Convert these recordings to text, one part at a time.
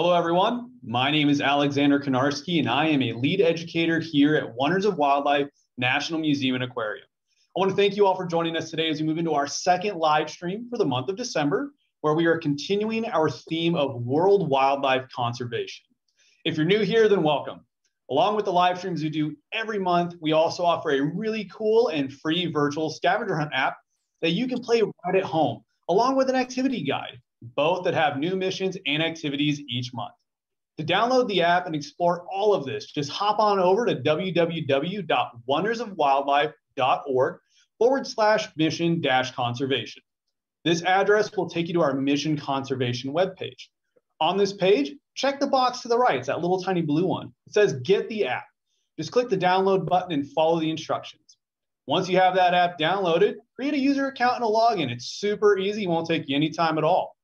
Hello, everyone. My name is Alexander Konarski, and I am a lead educator here at Wonders of Wildlife National Museum and Aquarium. I want to thank you all for joining us today as we move into our second live stream for the month of December, where we are continuing our theme of world wildlife conservation. If you're new here, then welcome. Along with the live streams we do every month, we also offer a really cool and free virtual scavenger hunt app that you can play right at home, along with an activity guide, both that have new missions and activities each month. To download the app and explore all of this, just hop on over to www.wondersofwildlife.org forward slash mission dash conservation. This address will take you to our mission conservation webpage. On this page, check the box to the right. It's that little tiny blue one. It says get the app. Just click the download button and follow the instructions. Once you have that app downloaded, create a user account and a login. It's super easy, won't take you any time at all.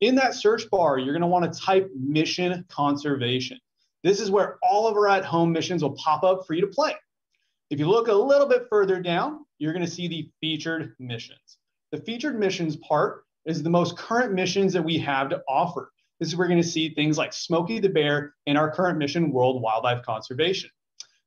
In that search bar, you're gonna want to type mission conservation. This is where all of our at home missions will pop up for you to play. If you look a little bit further down, you're gonna see the featured missions. The featured missions part is the most current missions that we have to offer. This is where we're going to see things like Smokey the Bear in our current mission, World Wildlife Conservation.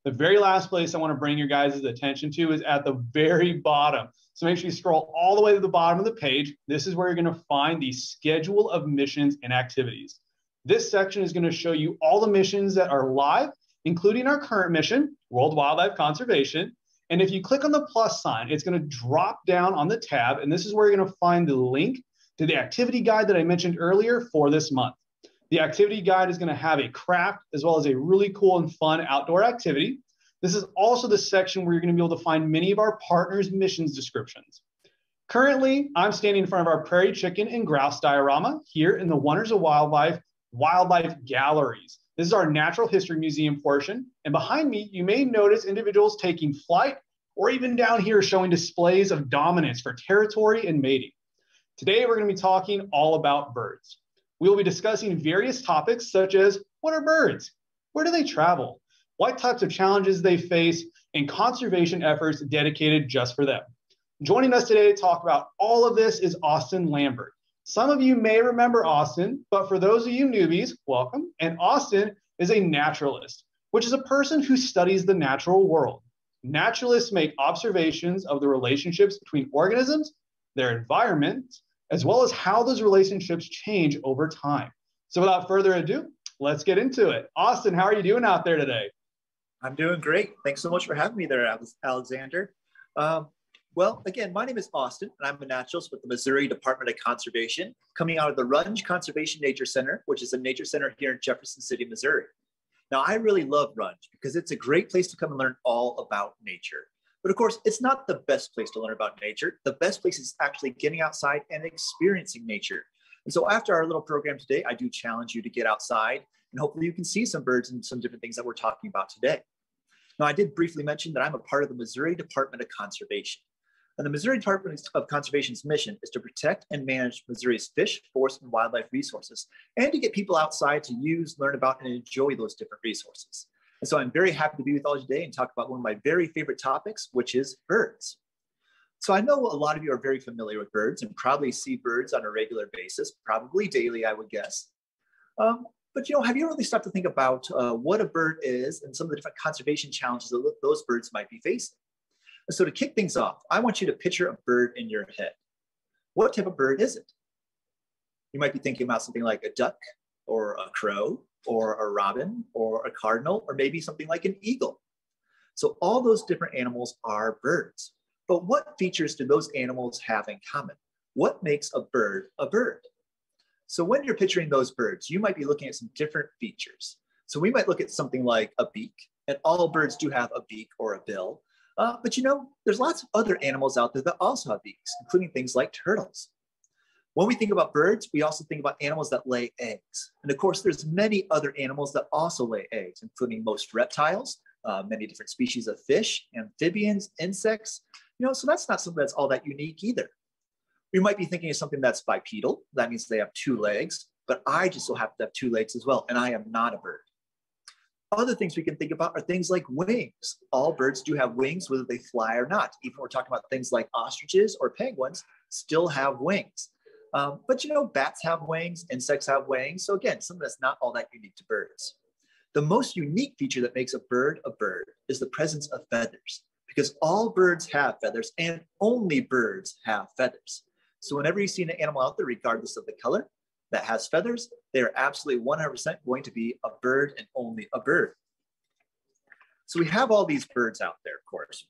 The very last place I want to bring your guys' attention to is at the very bottom. So make sure you scroll all the way to the bottom of the page. This is where you're going to find the schedule of missions and activities. This section is going to show you all the missions that are live, including our current mission, World Wildlife Conservation. And if you click on the plus sign, it's going to drop down on the tab. And this is where you're going to find the link to the activity guide that I mentioned earlier for this month. The activity guide is going to have a craft as well as a really cool and fun outdoor activity. This is also the section where you're going to be able to find many of our partners' missions descriptions. Currently, I'm standing in front of our prairie chicken and grouse diorama here in the Wonders of Wildlife Wildlife Galleries. This is our natural history museum portion. And behind me, you may notice individuals taking flight or even down here showing displays of dominance for territory and mating. Today, we're going to be talking all about birds. We will be discussing various topics such as what are birds? Where do they travel? What types of challenges they face and conservation efforts dedicated just for them. Joining us today to talk about all of this is Austin Lambert. Some of you may remember Austin, but for those of you newbies, welcome. And Austin is a naturalist, which is a person who studies the natural world. Naturalists make observations of the relationships between organisms their environment, as well as how those relationships change over time. So without further ado, let's get into it. Austin, how are you doing out there today? I'm doing great. Thanks so much for having me there, Alexander. Um, well, again, my name is Austin, and I'm a naturalist with the Missouri Department of Conservation, coming out of the Runge Conservation Nature Center, which is a nature center here in Jefferson City, Missouri. Now, I really love Runge because it's a great place to come and learn all about nature. But of course, it's not the best place to learn about nature. The best place is actually getting outside and experiencing nature. And so after our little program today, I do challenge you to get outside and hopefully you can see some birds and some different things that we're talking about today. Now, I did briefly mention that I'm a part of the Missouri Department of Conservation. And the Missouri Department of Conservation's mission is to protect and manage Missouri's fish, forest, and wildlife resources, and to get people outside to use, learn about, and enjoy those different resources. And so I'm very happy to be with all you today and talk about one of my very favorite topics, which is birds. So I know a lot of you are very familiar with birds and probably see birds on a regular basis, probably daily, I would guess. Um, but you know, have you really stopped to think about uh, what a bird is and some of the different conservation challenges that those birds might be facing? So to kick things off, I want you to picture a bird in your head. What type of bird is it? You might be thinking about something like a duck or a crow or a robin or a cardinal or maybe something like an eagle. So all those different animals are birds. But what features do those animals have in common? What makes a bird a bird? So when you're picturing those birds, you might be looking at some different features. So we might look at something like a beak, and all birds do have a beak or a bill. Uh, but you know, there's lots of other animals out there that also have beaks, including things like turtles. When we think about birds, we also think about animals that lay eggs. And of course, there's many other animals that also lay eggs, including most reptiles, uh, many different species of fish, amphibians, insects. You know, so that's not something that's all that unique either. We might be thinking of something that's bipedal. That means they have two legs, but I just so happen to have two legs as well, and I am not a bird. Other things we can think about are things like wings. All birds do have wings, whether they fly or not. Even we're talking about things like ostriches or penguins, still have wings. Um, but you know, bats have wings, insects have wings. So again, something that's not all that unique to birds. The most unique feature that makes a bird a bird is the presence of feathers because all birds have feathers and only birds have feathers. So whenever you see an animal out there, regardless of the color, that has feathers, they are absolutely 100% going to be a bird and only a bird. So we have all these birds out there, of course.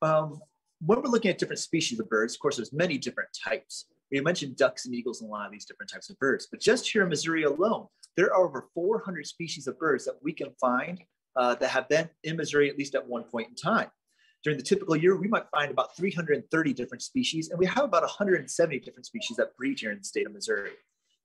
Um, when we're looking at different species of birds, of course, there's many different types. We mentioned ducks and eagles and a lot of these different types of birds, but just here in Missouri alone, there are over 400 species of birds that we can find uh, that have been in Missouri at least at one point in time. During the typical year, we might find about 330 different species, and we have about 170 different species that breed here in the state of Missouri.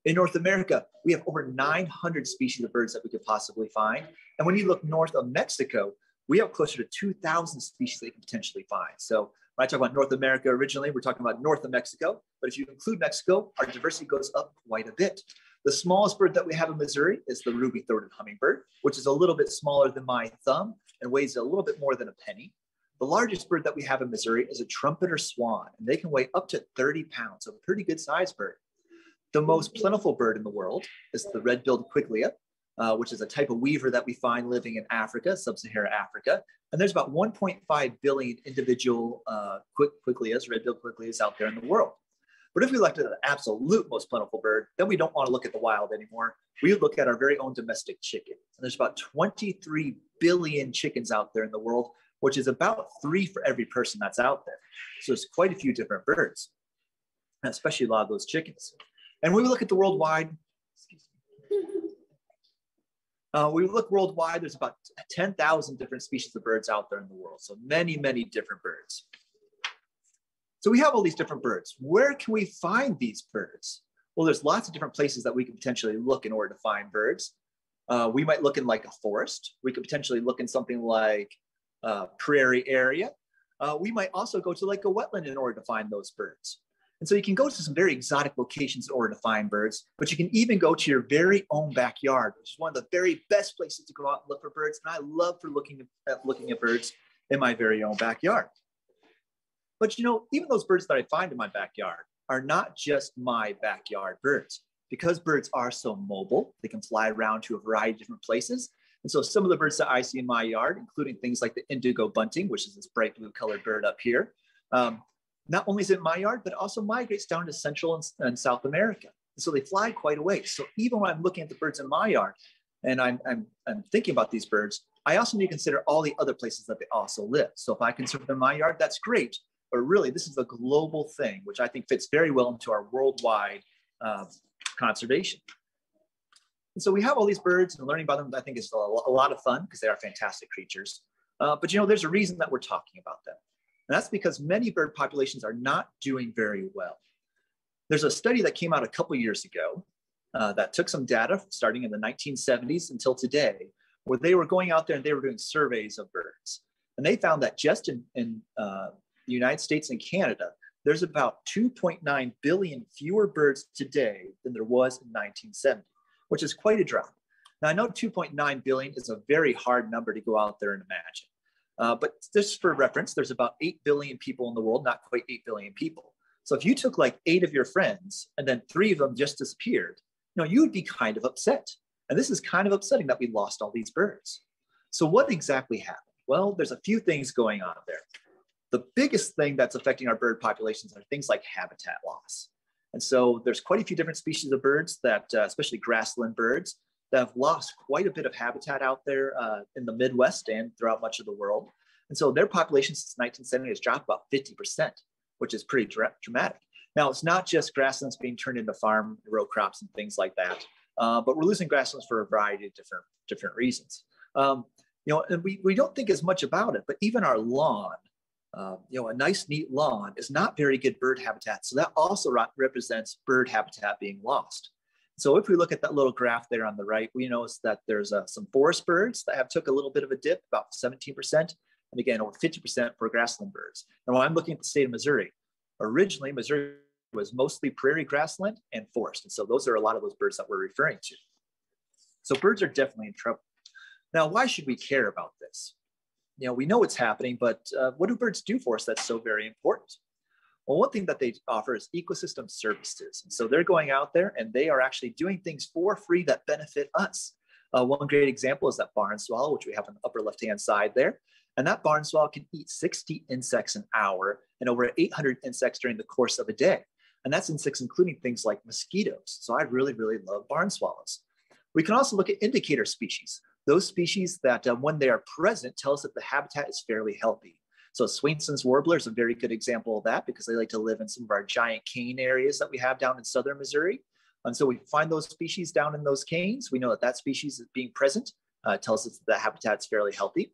In North America, we have over 900 species of birds that we could possibly find. And when you look north of Mexico, we have closer to 2,000 species that you can potentially find. So when I talk about North America originally, we're talking about north of Mexico. But if you include Mexico, our diversity goes up quite a bit. The smallest bird that we have in Missouri is the ruby-throated hummingbird, which is a little bit smaller than my thumb and weighs a little bit more than a penny. The largest bird that we have in Missouri is a trumpeter swan, and they can weigh up to 30 pounds, so a pretty good sized bird. The most plentiful bird in the world is the red-billed quelea, uh, which is a type of weaver that we find living in Africa, sub-Saharan Africa. And there's about 1.5 billion individual uh, queleas, red-billed queleas out there in the world. But if we looked at the absolute most plentiful bird, then we don't want to look at the wild anymore. We look at our very own domestic chicken. And there's about 23 billion chickens out there in the world, which is about three for every person that's out there. So there's quite a few different birds, especially a lot of those chickens. And when we look at the worldwide, Excuse uh, we look worldwide, there's about 10,000 different species of birds out there in the world. So many, many different birds. So we have all these different birds. Where can we find these birds? Well, there's lots of different places that we can potentially look in order to find birds. Uh, we might look in like a forest. We could potentially look in something like uh, prairie area. Uh, we might also go to like a wetland in order to find those birds. And so you can go to some very exotic locations in order to find birds, but you can even go to your very own backyard, which is one of the very best places to go out and look for birds. And I love for looking at looking at birds in my very own backyard. But you know, even those birds that I find in my backyard are not just my backyard birds. Because birds are so mobile, they can fly around to a variety of different places. And so some of the birds that I see in my yard, including things like the indigo bunting, which is this bright blue colored bird up here, um, not only is it my yard, but also migrates down to Central and, and South America. And so they fly quite a. So even when I'm looking at the birds in my yard and I'm, I'm, I'm thinking about these birds, I also need to consider all the other places that they also live. So if I consider them in my yard, that's great. But really, this is a global thing, which I think fits very well into our worldwide uh, conservation. And so we have all these birds and learning about them, I think is a, lot of fun because they are fantastic creatures. Uh, but you know, there's a reason that we're talking about them. And that's because many bird populations are not doing very well. There's a study that came out a couple years ago uh, that took some data starting in the 1970s until today, where they were going out there and they were doing surveys of birds. And they found that just in, in uh, the United States and Canada, there's about 2.9 billion fewer birds today than there was in 1970 which is quite a drop. Now, I know 2.9 billion is a very hard number to go out there and imagine. Uh, but just for reference, there's about 8 billion people in the world, not quite 8 billion people. So if you took like eight of your friends and then three of them just disappeared, you know, you would be kind of upset. And this is kind of upsetting that we lost all these birds. So what exactly happened? Well, there's a few things going on there. The biggest thing that's affecting our bird populations are things like habitat loss. And so there's quite a few different species of birds that, uh, especially grassland birds, that have lost quite a bit of habitat out there uh, in the Midwest and throughout much of the world. And so their population since 1970 has dropped about 50%, which is pretty dra- dramatic. Now, it's not just grasslands being turned into farm row crops and things like that, uh, but we're losing grasslands for a variety of different, different reasons. Um, you know, and we, we don't think as much about it, but even our lawn uh, you know, a nice, neat lawn is not very good bird habitat. So that also represents bird habitat being lost. So if we look at that little graph there on the right, we notice that there's uh, some forest birds that have took a little bit of a dip, about 17%, and again, over 50% for grassland birds. And when I'm looking at the state of Missouri, originally Missouri was mostly prairie grassland and forest. And so those are a lot of those birds that we're referring to. So birds are definitely in trouble. Now, why should we care about this? You know, we know what's happening, but uh, what do birds do for us that's so very important? Well, one thing that they offer is ecosystem services. And so they're going out there and they are actually doing things for free that benefit us. Uh, one great example is that barn swallow, which we have on the upper left-hand side there. And that barn swallow can eat 60 insects an hour and over 800 insects during the course of a day. And that's insects including things like mosquitoes. So I really, really love barn swallows. We can also look at indicator species. Those species that uh, when they are present tell us that the habitat is fairly healthy. So Swainson's warbler is a very good example of that because they like to live in some of our giant cane areas that we have down in southern Missouri. And so we find those species down in those canes. We know that that species is being present uh, tells us that the habitat's fairly healthy.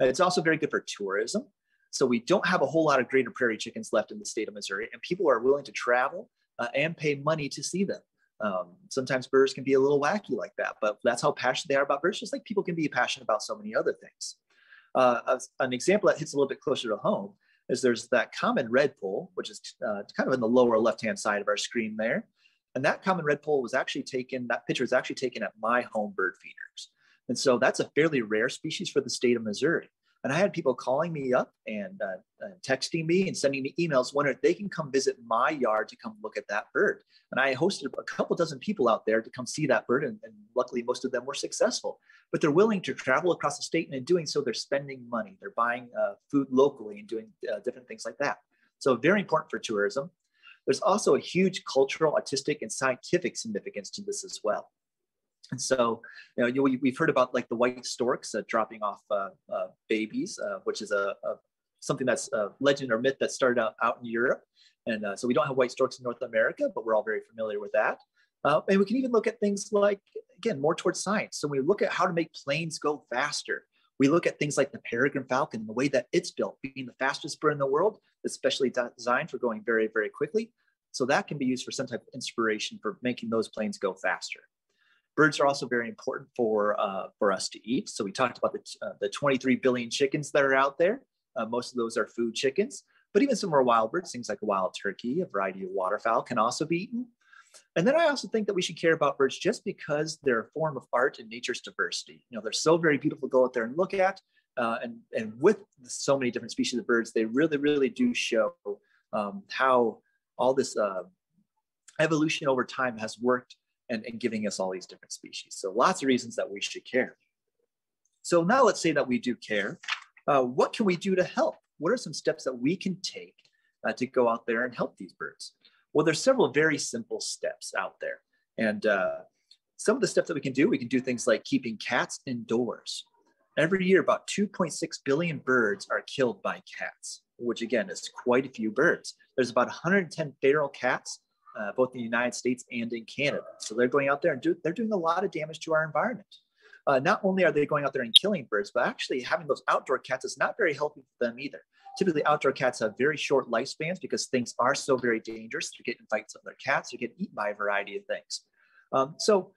Uh, it's also very good for tourism. So we don't have a whole lot of greater prairie chickens left in the state of Missouri, and people are willing to travel uh, and pay money to see them. Um, sometimes birds can be a little wacky like that, but that's how passionate they are about birds, just like people can be passionate about so many other things. Uh, an example that hits a little bit closer to home is there's that common red redpoll, which is uh, kind of in the lower left-hand side of our screen there. And that common red redpoll was actually taken, that picture was actually taken at my home bird feeders. And so that's a fairly rare species for the state of Missouri. And I had people calling me up and uh, texting me and sending me emails wondering if they can come visit my yard to come look at that bird. And I hosted a couple dozen people out there to come see that bird. And, and luckily, most of them were successful. But they're willing to travel across the state. And in doing so, they're spending money. They're buying uh, food locally and doing uh, different things like that. So, very important for tourism. There's also a huge cultural, artistic, and scientific significance to this as well. And so, you know, you, we've heard about like the white storks uh, dropping off uh, uh, babies, uh, which is a, a, something that's a legend or myth that started out, out in Europe. And uh, so we don't have white storks in North America, but we're all very familiar with that. Uh, and we can even look at things like, again, more towards science. So we look at how to make planes go faster. We look at things like the peregrine falcon, the way that it's built, being the fastest bird in the world, especially designed for going very, very quickly. So that can be used for some type of inspiration for making those planes go faster. Birds are also very important for, uh, for us to eat. So we talked about the, uh, the 23 billion chickens that are out there. Uh, most of those are food chickens, but even some more wild birds, things like a wild turkey, a variety of waterfowl can also be eaten. And then I also think that we should care about birds just because they're a form of art and nature's diversity. You know, they're so very beautiful to go out there and look at. Uh, and, and with so many different species of birds, they really, really do show um, how all this uh, evolution over time has worked and, and giving us all these different species. So lots of reasons that we should care. So now let's say that we do care. Uh, what can we do to help? What are some steps that we can take uh, to go out there and help these birds? Well, there's several very simple steps out there. And uh, some of the steps that we can do, we can do things like keeping cats indoors. Every year, about 2.6 billion birds are killed by cats, which again is quite a few birds. There's about 110 feral cats uh, both in the United States and in Canada. So they're going out there and do, they're doing a lot of damage to our environment. Uh, not only are they going out there and killing birds, but actually having those outdoor cats is not very healthy for them either. Typically, outdoor cats have very short lifespans because things are so very dangerous. They get getting fights with their cats, they get eaten by a variety of things. Um, so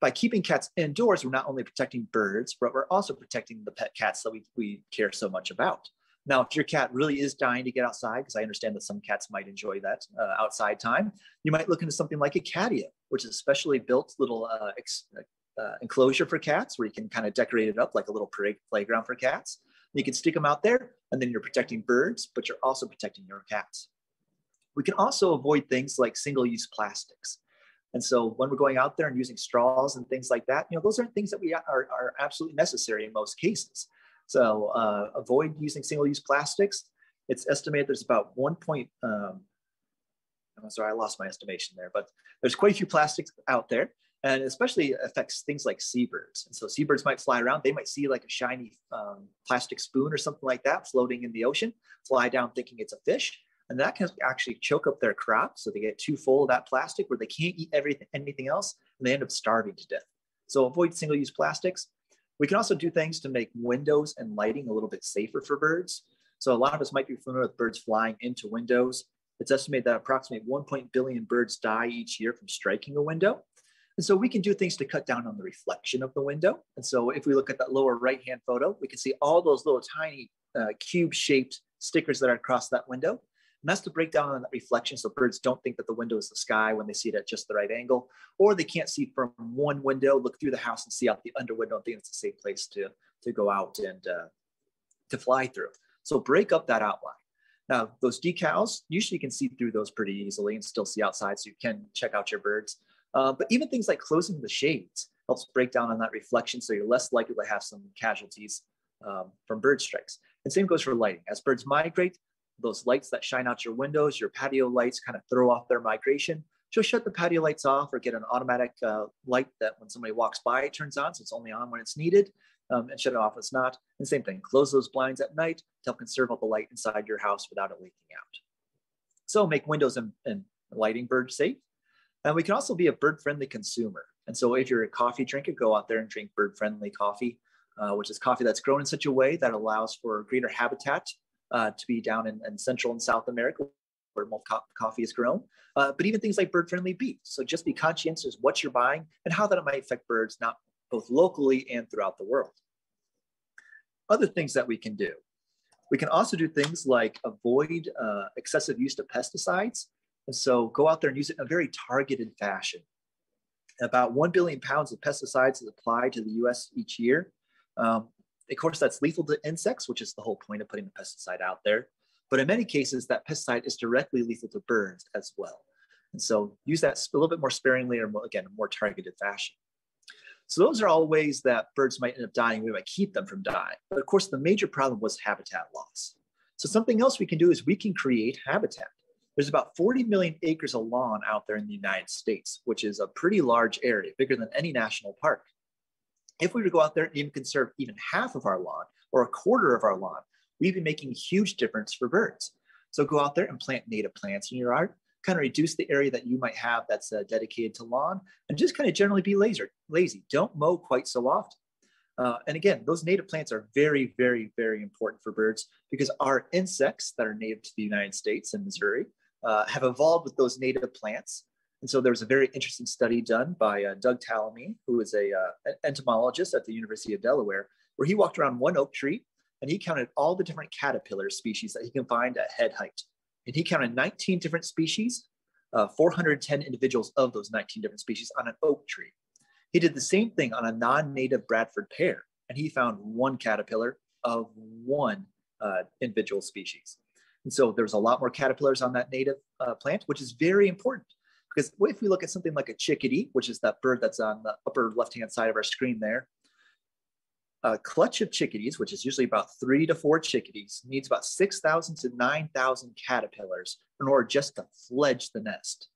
by keeping cats indoors, we're not only protecting birds, but we're also protecting the pet cats that we, we care so much about. Now, if your cat really is dying to get outside, because I understand that some cats might enjoy that uh, outside time, you might look into something like a catio, which is a specially built little uh, ex- uh, enclosure for cats where you can kind of decorate it up like a little play- playground for cats. You can stick them out there, and then you're protecting birds, but you're also protecting your cats. We can also avoid things like single use plastics. And so when we're going out there and using straws and things like that, you know, those aren't things that we are, are absolutely necessary in most cases. So uh, avoid using single-use plastics. It's estimated there's about one point, um, I'm sorry, I lost my estimation there, but there's quite a few plastics out there and especially affects things like seabirds. And so seabirds might fly around. They might see like a shiny um, plastic spoon or something like that floating in the ocean, fly down thinking it's a fish. And that can actually choke up their crop. So they get too full of that plastic where they can't eat everything, anything else, and they end up starving to death. So avoid single-use plastics. We can also do things to make windows and lighting a little bit safer for birds. So a lot of us might be familiar with birds flying into windows. It's estimated that approximately 1. billion birds die each year from striking a window. And so we can do things to cut down on the reflection of the window. And so if we look at that lower right-hand photo, we can see all those little tiny uh, cube-shaped stickers that are across that window. And that's to break down on that reflection so birds don't think that the window is the sky when they see it at just the right angle, or they can't see from one window, look through the house and see out the under window and think it's a safe place to, to go out and uh, to fly through. So break up that outline. Now, those decals, usually you can see through those pretty easily and still see outside, so you can check out your birds. Uh, but even things like closing the shades helps break down on that reflection, so you're less likely to have some casualties um, from bird strikes. And same goes for lighting. As birds migrate, those lights that shine out your windows, your patio lights kind of throw off their migration. Just shut the patio lights off or get an automatic uh, light that when somebody walks by, it turns on. So it's only on when it's needed um, and shut it off when it's not. And same thing, close those blinds at night to help conserve all the light inside your house without it leaking out. So make windows and, and lighting bird safe. And we can also be a bird friendly consumer. And so if you're a coffee drinker, go out there and drink bird friendly coffee, uh, which is coffee that's grown in such a way that allows for greater habitat uh, to be down in, in, Central and South America where most co- coffee is grown. Uh, but even things like bird friendly beef. So just be conscientious what you're buying and how that might affect birds, not both locally and throughout the world. Other things that we can do. We can also do things like avoid uh, excessive use of pesticides. And so go out there and use it in a very targeted fashion. About 1 billion pounds of pesticides is applied to the US each year. Um, of course, that's lethal to insects, which is the whole point of putting the pesticide out there. But in many cases, that pesticide is directly lethal to birds as well. And so use that a little bit more sparingly or more, again, more targeted fashion. So those are all ways that birds might end up dying. We might keep them from dying. But of course, the major problem was habitat loss. So something else we can do is we can create habitat. There's about 40 million acres of lawn out there in the United States, which is a pretty large area, bigger than any national park. If we were to go out there and even conserve even half of our lawn or a quarter of our lawn, we'd be making a huge difference for birds. So go out there and plant native plants in your yard, kind of reduce the area that you might have that's uh, dedicated to lawn and just kind of generally be lazy. lazy. Don't mow quite so often. Uh, and again, those native plants are very, very, very important for birds because our insects that are native to the United States and Missouri uh, have evolved with those native plants. And so there was a very interesting study done by uh, Doug Tallamy, who is a, uh, an entomologist at the University of Delaware, where he walked around one oak tree and he counted all the different caterpillar species that he can find at head height and he counted 19 different species, uh, 410 individuals of those 19 different species on an oak tree. He did the same thing on a non-native Bradford pear, and he found one caterpillar of one uh, individual species. And so there's a lot more caterpillars on that native uh, plant, which is very important because if we look at something like a chickadee, which is that bird that's on the upper left-hand side of our screen there, a clutch of chickadees, which is usually about three to four chickadees, needs about 6,000 to 9,000 caterpillars in order just to fledge the nest.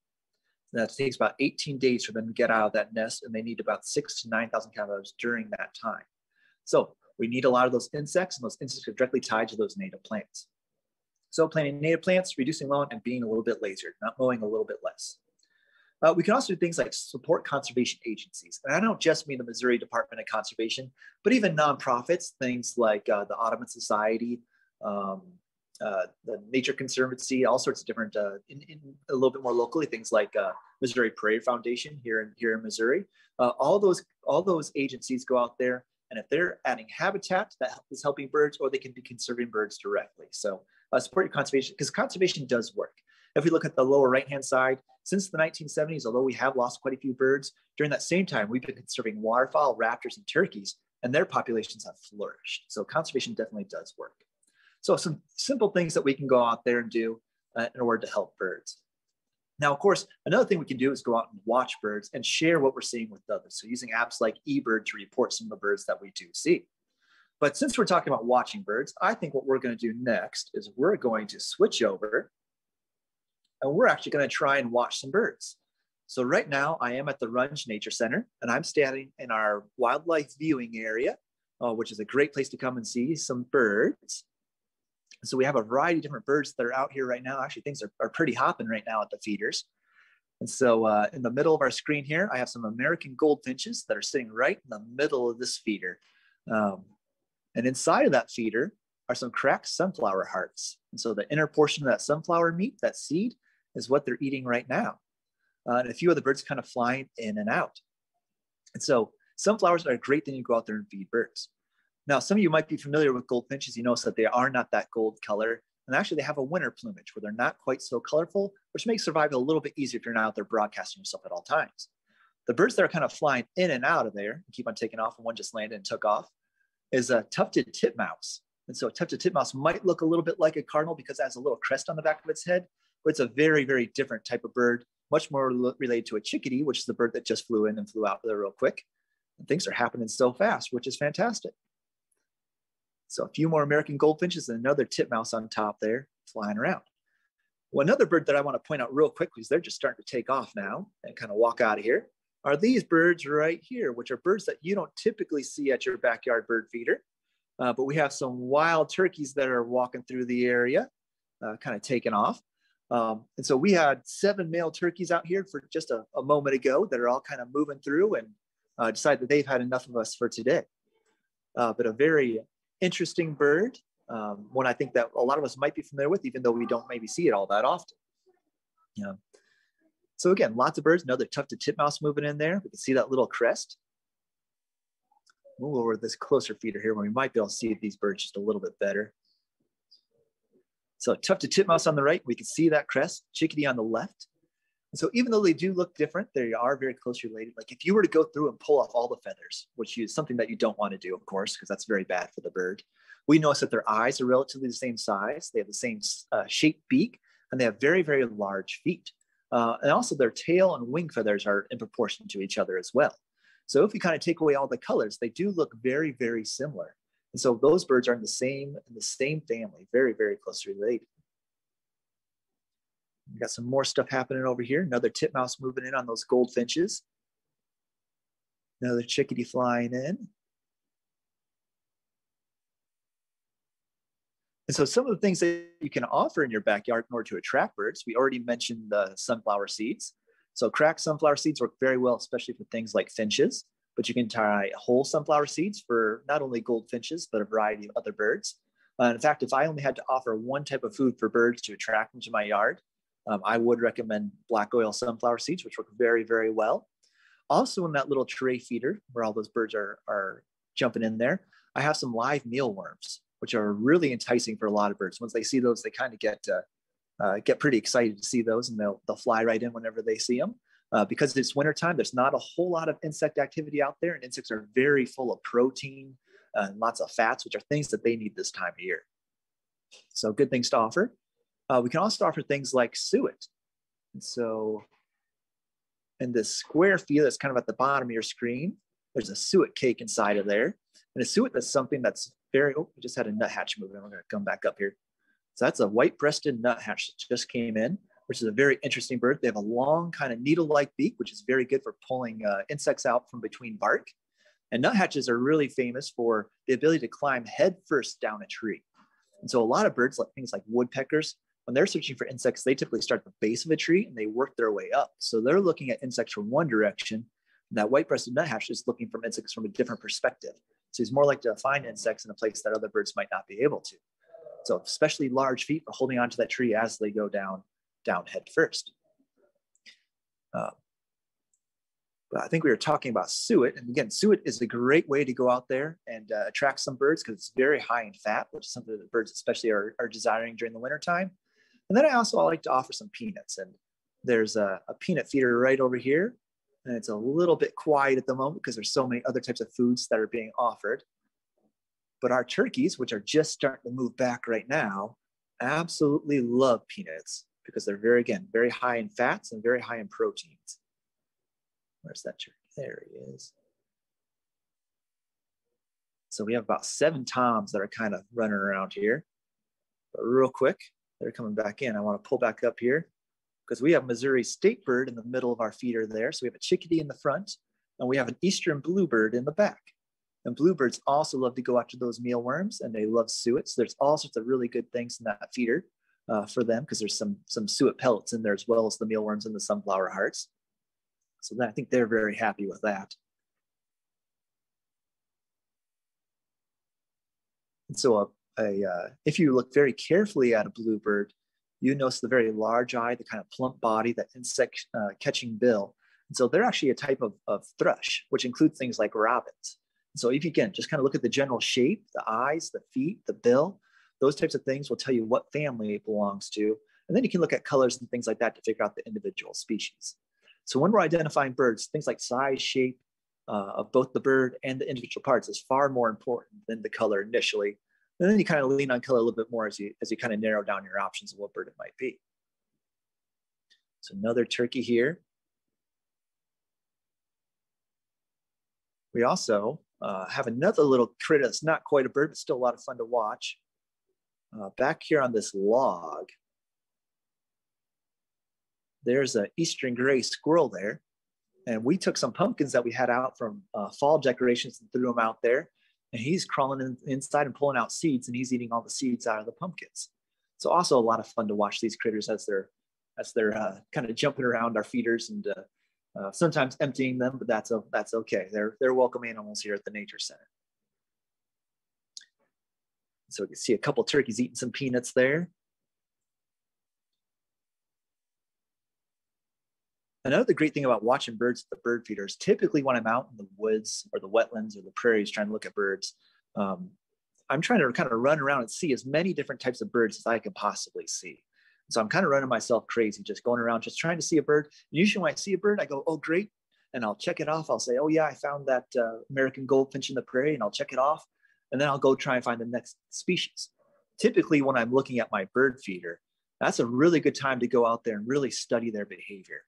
That takes about 18 days for them to get out of that nest, and they need about six to 9,000 caterpillars during that time. So we need a lot of those insects, and those insects are directly tied to those native plants. So planting native plants, reducing lawn, and being a little bit lazier, not mowing a little bit less. Uh, we can also do things like support conservation agencies. And I don't just mean the Missouri Department of Conservation, but even nonprofits, things like uh, the Audubon Society, um, uh, the Nature Conservancy, all sorts of different, uh, in, in, a little bit more locally, things like uh, Missouri Prairie Foundation here in, here in Missouri. Uh, all, those, all those agencies go out there, and if they're adding habitat that is helping birds, or they can be conserving birds directly. So support your conservation, because conservation does work. If we look at the lower right-hand side, since the 1970s, although we have lost quite a few birds, during that same time, we've been conserving waterfowl, raptors, and turkeys, and their populations have flourished. So conservation definitely does work. So some simple things that we can go out there and do uh, in order to help birds. Now, of course, another thing we can do is go out and watch birds and share what we're seeing with others. So using apps like eBird to report some of the birds that we do see. But since we're talking about watching birds, I think what we're going to do next is we're going to switch over and we're actually going to try and watch some birds. So right now I am at the Runge Nature Center and I'm standing in our wildlife viewing area, uh, which is a great place to come and see some birds. So we have a variety of different birds that are out here right now. Actually, things are, are pretty hopping right now at the feeders. And so uh, in the middle of our screen here, I have some American goldfinches that are sitting right in the middle of this feeder. Um, and inside of that feeder are some cracked sunflower hearts. And so the inner portion of that sunflower meat, that seed, is what they're eating right now. Uh, and a few of the birds kind of flying in and out. And so sunflowers are a great thing to go out there and feed birds. Now, some of you might be familiar with goldfinches. You notice that they are not that gold color. And actually, they have a winter plumage where they're not quite so colorful, which makes survival a little bit easier if you're not out there broadcasting yourself at all times. The birds that are kind of flying in and out of there and keep on taking off, and one just landed and took off, is a tufted titmouse. And so a tufted titmouse might look a little bit like a cardinal because it has a little crest on the back of its head, but it's a very, very different type of bird, much more related to a chickadee, which is the bird that just flew in and flew out there real quick. And things are happening so fast, which is fantastic. So a few more American goldfinches and another titmouse on top there flying around. Well, another bird that I want to point out real quick because they're just starting to take off now and kind of walk out of here are these birds right here, which are birds that you don't typically see at your backyard bird feeder. Uh, but we have some wild turkeys that are walking through the area, uh, kind of taking off. Um, and so we had seven male turkeys out here for just a, a moment ago that are all kind of moving through and uh, decide that they've had enough of us for today. Uh, but a very interesting bird, um, one I think that a lot of us might be familiar with, even though we don't maybe see it all that often. Yeah. So again, lots of birds, another tufted titmouse moving in there. We can see that little crest. Move over this closer feeder here where we might be able to see these birds just a little bit better. So tufted titmouse on the right, we can see that crest, chickadee on the left. And so even though they do look different, they are very closely related. Like if you were to go through and pull off all the feathers, which is something that you don't want to do, of course, because that's very bad for the bird. We notice that their eyes are relatively the same size. They have the same uh, shaped beak, and they have very, very large feet. Uh, and also their tail and wing feathers are in proportion to each other as well. So if you kind of take away all the colors, they do look very, very similar. And so those birds are in the same, in the same family, very, very closely related. We got some more stuff happening over here. Another titmouse moving in on those goldfinches. Another chickadee flying in. And so some of the things that you can offer in your backyard in order to attract birds, we already mentioned the sunflower seeds. So cracked sunflower seeds work very well, especially for things like finches, but you can try whole sunflower seeds for not only goldfinches, but a variety of other birds. Uh, in fact, if I only had to offer one type of food for birds to attract them to my yard, um, I would recommend black oil sunflower seeds, which work very, very well. Also in that little tray feeder where all those birds are, are jumping in there, I have some live mealworms which are really enticing for a lot of birds. Once they see those, they kind of get uh, uh, get pretty excited to see those, and they'll they'll fly right in whenever they see them. Uh, because it's wintertime, there's not a whole lot of insect activity out there, and insects are very full of protein uh, and lots of fats, which are things that they need this time of year. So good things to offer. Uh, we can also offer things like suet. And so in this square field that's kind of at the bottom of your screen, there's a suet cake inside of there. And a suet is something that's very, oh, we just had a nuthatch moving. I'm going to come back up here. So that's a white-breasted nuthatch that just came in, which is a very interesting bird. They have a long kind of needle-like beak, which is very good for pulling uh, insects out from between bark. And nuthatches are really famous for the ability to climb headfirst down a tree. And so a lot of birds, like things like woodpeckers, when they're searching for insects, they typically start at the base of a tree and they work their way up. So they're looking at insects from one direction. And that white-breasted nuthatch is looking from insects from a different perspective. So he's more likely to find insects in a place that other birds might not be able to. So especially large feet are holding onto that tree as they go down, down head first. Uh, but I think we were talking about suet. And again, suet is a great way to go out there and uh, attract some birds because it's very high in fat, which is something that birds especially are, are desiring during the wintertime. And then I also like to offer some peanuts. And there's a, a peanut feeder right over here and it's a little bit quiet at the moment because there's so many other types of foods that are being offered. But our turkeys, which are just starting to move back right now, absolutely love peanuts because they're very, again, very high in fats and very high in proteins. Where's that turkey? There he is. So we have about seven toms that are kind of running around here. But real quick, they're coming back in. I want to pull back up here because we have Missouri state bird in the middle of our feeder there. So we have a chickadee in the front and we have an eastern bluebird in the back. And bluebirds also love to go after those mealworms and they love suet. So there's all sorts of really good things in that feeder uh, for them because there's some, some suet pellets in there as well as the mealworms and the sunflower hearts. So I think they're very happy with that. And so a, a uh, if you look very carefully at a bluebird, you notice the very large eye, the kind of plump body, that insect uh, catching bill. And so they're actually a type of, of thrush, which includes things like robins. And so if you can just kind of look at the general shape, the eyes, the feet, the bill, those types of things will tell you what family it belongs to. And then you can look at colors and things like that to figure out the individual species. So when we're identifying birds, things like size, shape uh, of both the bird and the individual parts is far more important than the color initially. And then you kind of lean on color a little bit more as you, as you kind of narrow down your options of what bird it might be. So another turkey here. We also uh, have another little critter that's not quite a bird, but still a lot of fun to watch. Uh, back here on this log, there's an eastern gray squirrel there. And we took some pumpkins that we had out from uh, fall decorations and threw them out there. And he's crawling in, inside and pulling out seeds, and he's eating all the seeds out of the pumpkins. So also a lot of fun to watch these critters as they're as they're uh, kind of jumping around our feeders and uh, uh, sometimes emptying them, but that's, a, that's okay. They're, they're welcome animals here at the Nature Center. So we can see a couple turkeys eating some peanuts there. Another great thing about watching birds at the bird feeders, typically when I'm out in the woods or the wetlands or the prairies trying to look at birds, um, I'm trying to kind of run around and see as many different types of birds as I can possibly see. So I'm kind of running myself crazy, just going around, just trying to see a bird. Usually when I see a bird, I go, oh, great. And I'll check it off. I'll say, oh, yeah, I found that uh, American goldfinch in the prairie, and I'll check it off. And then I'll go try and find the next species. Typically, when I'm looking at my bird feeder, that's a really good time to go out there and really study their behavior.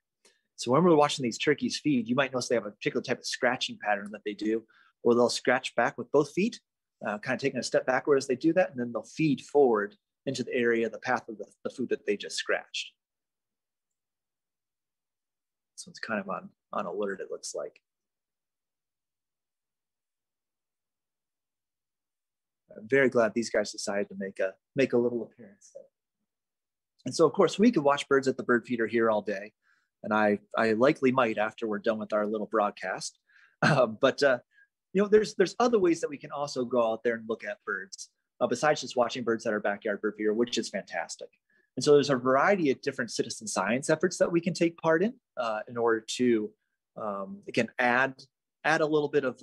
So when we're watching these turkeys feed, you might notice they have a particular type of scratching pattern that they do, or they'll scratch back with both feet, uh, kind of taking a step backward as they do that, and then they'll feed forward into the area, the path of the, the food that they just scratched. So it's kind of on, on alert, it looks like. I'm very glad these guys decided to make a, make a little appearance there. And so, of course, we could watch birds at the bird feeder here all day. And I, I likely might after we're done with our little broadcast. Uh, but, uh, you know, there's, there's other ways that we can also go out there and look at birds uh, besides just watching birds at our backyard bird feeder, which is fantastic. And so there's a variety of different citizen science efforts that we can take part in uh, in order to, um, again, add, add a little bit of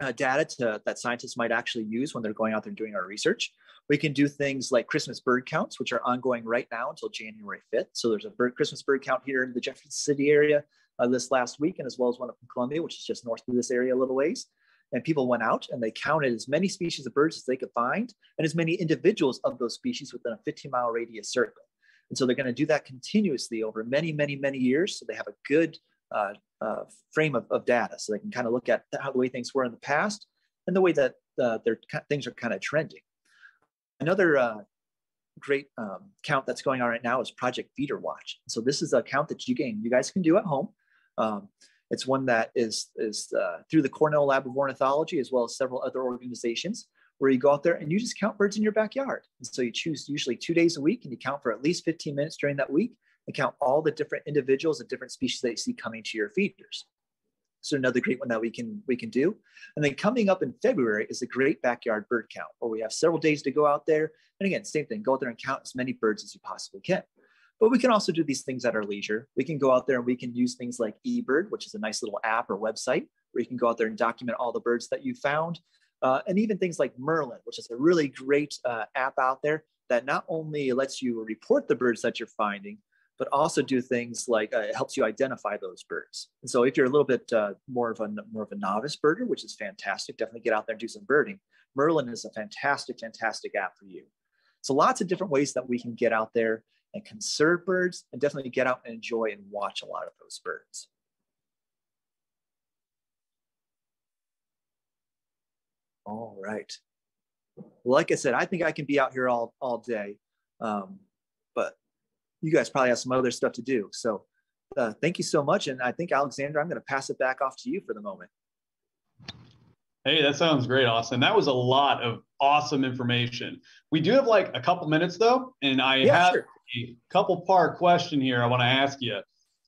uh, data to, that scientists might actually use when they're going out there doing our research. We can do things like Christmas bird counts, which are ongoing right now until January 5th. So there's a bird, Christmas bird count here in the Jefferson City area uh, this last week, and as well as one up in Columbia, which is just north of this area a little ways and people went out and they counted as many species of birds as they could find and as many individuals of those species within a 15 mile radius circle. And so they're going to do that continuously over many, many, many years. So they have a good uh, uh, frame of, of, data. So they can kind of look at how the way things were in the past and the way that uh, their things are kind of trending. Another uh, great um, count that's going on right now is Project Feeder Watch. So this is a count that you can you guys can do at home. Um, it's one that is, is uh, through the Cornell Lab of Ornithology, as well as several other organizations, where you go out there and you just count birds in your backyard. And so you choose usually two days a week and you count for at least 15 minutes during that week and count all the different individuals and different species that you see coming to your feeders. So another great one that we can we can do. And then coming up in February is the Great Backyard Bird Count, where we have several days to go out there. And again, same thing, go out there and count as many birds as you possibly can. But we can also do these things at our leisure. We can go out there and we can use things like eBird, which is a nice little app or website where you can go out there and document all the birds that you found. Uh, and even things like Merlin, which is a really great uh, app out there that not only lets you report the birds that you're finding, but also do things like uh, it helps you identify those birds. And so if you're a little bit uh, more of a more of a novice birder, which is fantastic, definitely get out there and do some birding. Merlin is a fantastic, fantastic app for you. So lots of different ways that we can get out there and conserve birds and definitely get out and enjoy and watch a lot of those birds. All right. Like I said, I think I can be out here all, all day, um, you guys probably have some other stuff to do. So uh, thank you so much. And I think, Alexander, I'm going to pass it back off to you for the moment. Hey, that sounds great, Austin. That was a lot of awesome information. We do have like a couple minutes though, and I yeah, have sure a couple part question here I want to ask you.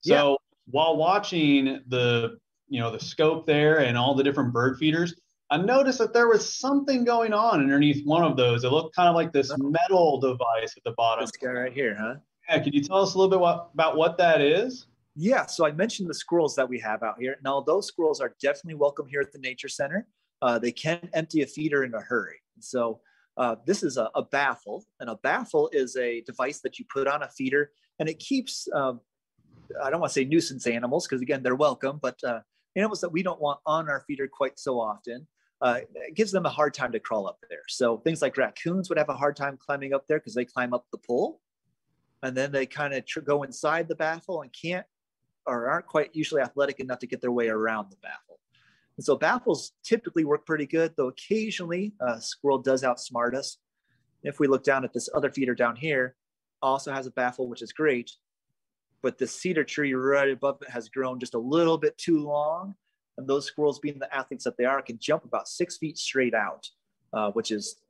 So yeah. while watching the you know the scope there and all the different bird feeders, I noticed that there was something going on underneath one of those. It looked kind of like this metal device at the bottom. This guy right here, huh? Yeah, can you tell us a little bit what, about what that is? Yeah, so I mentioned the squirrels that we have out here. Now, those squirrels are definitely welcome here at the Nature Center. Uh, they can empty a feeder in a hurry. So uh, this is a, a, baffle, and a baffle is a device that you put on a feeder, and it keeps, um, I don't want to say nuisance animals, because again, they're welcome, but uh, animals that we don't want on our feeder quite so often. uh, it gives them a hard time to crawl up there. So things like raccoons would have a hard time climbing up there because they climb up the pole and then they kind of tr- go inside the baffle and can't or aren't quite usually athletic enough to get their way around the baffle. And so baffles typically work pretty good, though occasionally a squirrel does outsmart us. If we look down at this other feeder down here, also has a baffle, which is great, but the cedar tree right above it has grown just a little bit too long. And those squirrels, being the athletes that they are, can jump about six feet straight out, uh, which is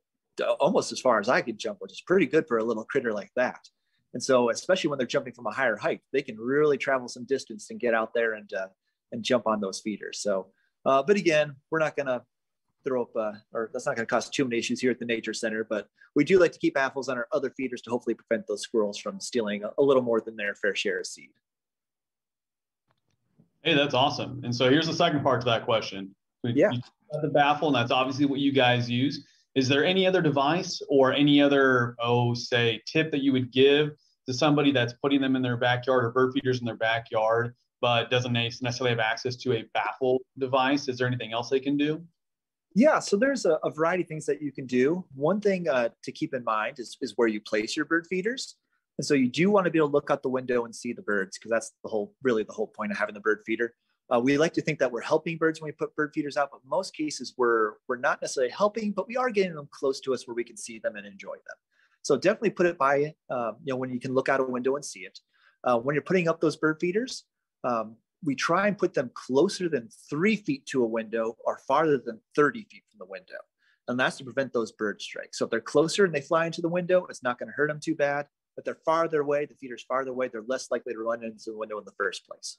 almost as far as I could jump, which is pretty good for a little critter like that. And so, especially when they're jumping from a higher height, they can really travel some distance and get out there and uh, and jump on those feeders. So, uh, but again, we're not going to throw up, uh, or that's not going to cause too many issues here at the Nature Center. But we do like to keep baffles on our other feeders to hopefully prevent those squirrels from stealing a, a little more than their fair share of seed. Hey, that's awesome. And so here's the second part to that question. We, yeah. the baffle, and that's obviously what you guys use. Is there any other device or any other, oh, say, tip that you would give to somebody that's putting them in their backyard or bird feeders in their backyard, but doesn't necessarily have access to a baffle device? Is there anything else they can do? Yeah, so there's a, a variety of things that you can do. One thing uh, to keep in mind is, is where you place your bird feeders. And so you do want to be able to look out the window and see the birds because that's the whole, really the whole point of having the bird feeder. Uh, we like to think that we're helping birds when we put bird feeders out, but most cases we're we're not necessarily helping, but we are getting them close to us where we can see them and enjoy them. So definitely put it by, um, you know, when you can look out a window and see it. Uh, when you're putting up those bird feeders, um, we try and put them closer than three feet to a window or farther than 30 feet from the window. And that's to prevent those bird strikes. So if they're closer and they fly into the window, it's not going to hurt them too bad. But they're farther away, the feeder's farther away, they're less likely to run into the window in the first place.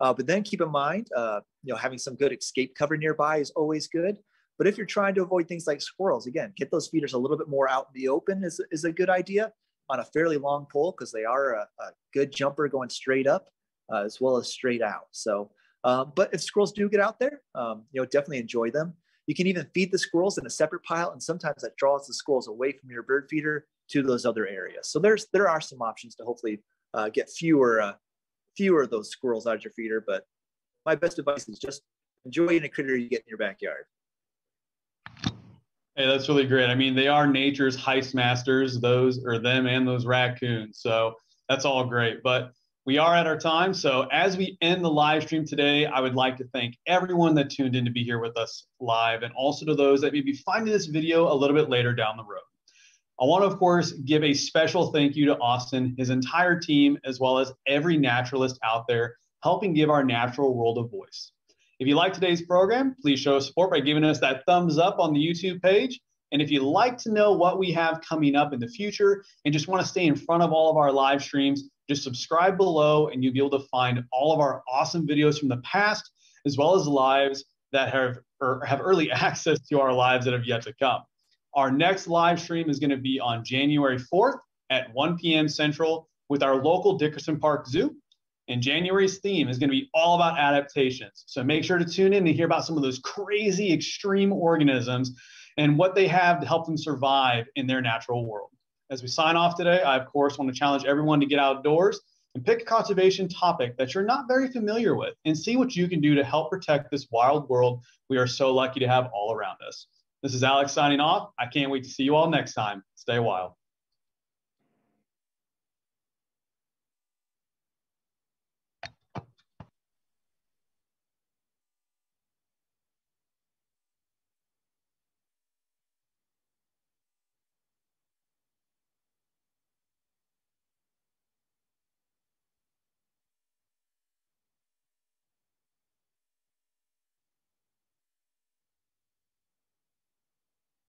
Uh, but then keep in mind, uh, you know, having some good escape cover nearby is always good. But if you're trying to avoid things like squirrels, again, get those feeders a little bit more out in the open is, is a good idea on a fairly long pole because they are a, a, good jumper going straight up uh, as well as straight out. So, um, but if squirrels do get out there, um, you know, definitely enjoy them. You can even feed the squirrels in a separate pile, and sometimes that draws the squirrels away from your bird feeder to those other areas. So there's there are some options to hopefully uh, get fewer uh, fewer of those squirrels out of your feeder. But my best advice is just enjoy a critter you get in your backyard. Hey, that's really great. I mean, they are nature's heist masters, those or them and those raccoons. So that's all great. But we are at our time. So as we end the live stream today, I would like to thank everyone that tuned in to be here with us live and also to those that may be finding this video a little bit later down the road. I want to, of course, give a special thank you to Austin, his entire team, as well as every naturalist out there helping give our natural world a voice. If you like today's program, please show support by giving us that thumbs up on the YouTube page. And if you'd like to know what we have coming up in the future and just want to stay in front of all of our live streams, just subscribe below and you'll be able to find all of our awesome videos from the past, as well as lives that have or have early access to our lives that have yet to come. Our next live stream is going to be on January 4th at 1 p.m. Central with our local Dickerson Park Zoo. And January's theme is going to be all about adaptations. So make sure to tune in to hear about some of those crazy extreme organisms and what they have to help them survive in their natural world. As we sign off today, I, of course, want to challenge everyone to get outdoors and pick a conservation topic that you're not very familiar with and see what you can do to help protect this wild world we are so lucky to have all around us. This is Alex signing off. I can't wait to see you all next time. Stay wild.